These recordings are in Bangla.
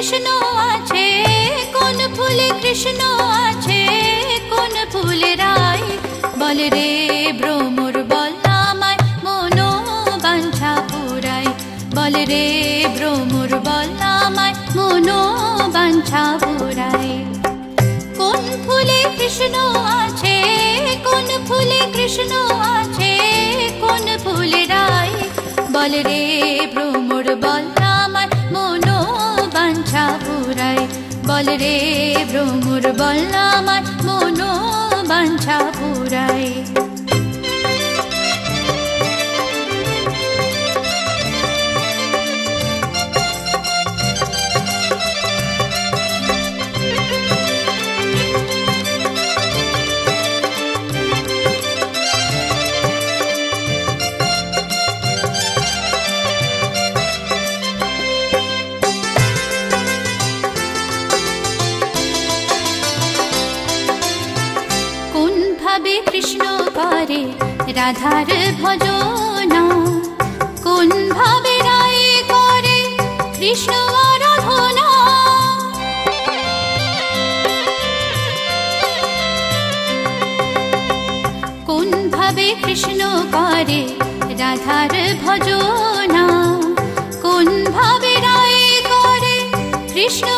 কৃষ্ণ আছে? কোন ফুলে কৃষ্ণ আছে? কোন ফুলে রায় বলে রে ভ্রমর বল আমায় মনো বাঞ্ছা পুরাই। বল রে ভ্রমর বল আমায় মনো বাঞ্ছা পুরাই। কোন ফুলে কৃষ্ণ আছে? কোন ফুলে কৃষ্ণ আছে? কোন ফুলে রায় বল রে বল রে ভ্রমর বল আমায় কৃষ্ণ করে রাধার ভজনা। কোন ভাবে রায় করে কৃষ্ণ কৃষ্ণ করে রাধার ভজনা? কোন ভাবে রায় করে কৃষ্ণ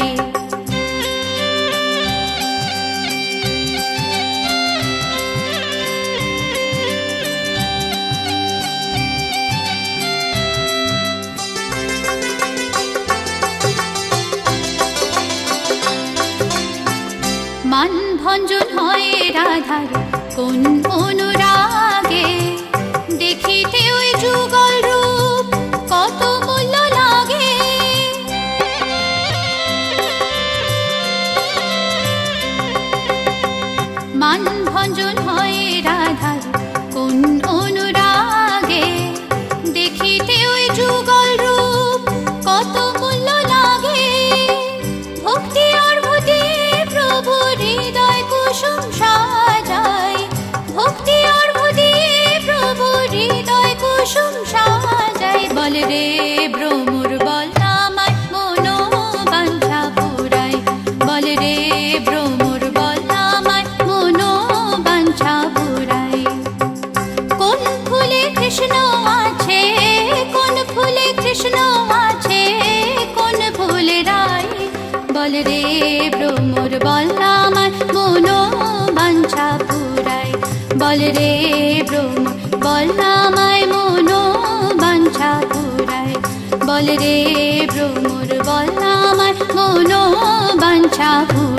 মান ভঞ্জন হয় রাধার, কোন অনুরাগে? দেখিতে ওই যুগল রূপ কত মূল্য লাগে। মান ভঞ্জন হয় রাধার রে ব্রহ্মর বল আমায় মনো বাঞ্ছা পুরাই। বল রে ব্রহ্ম, বল আমায় মনো বাঞ্ছা পুরাই। বল রে ব্রহ্মর বল আমায় মনো বাঞ্ছা পুরাই